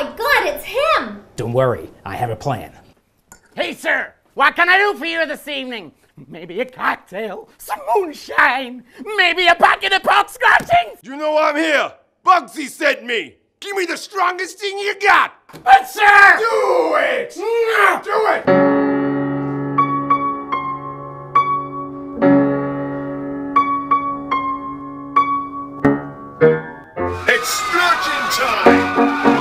My God, it's him! Don't worry, I have a plan. Hey, sir, what can I do for you this evening? Maybe a cocktail, some moonshine, maybe a bucket of pork scratching? You know I'm here. Bugsy sent me. Give me the strongest thing you got. But, sir! Do it. Do it. It's splurging time!